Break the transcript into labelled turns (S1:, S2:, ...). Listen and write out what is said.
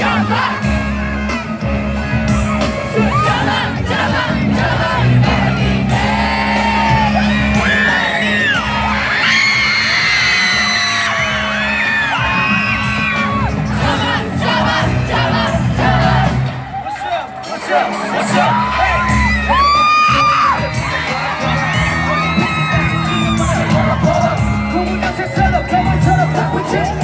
S1: Jump back! What's up? What's up? Hey! hey.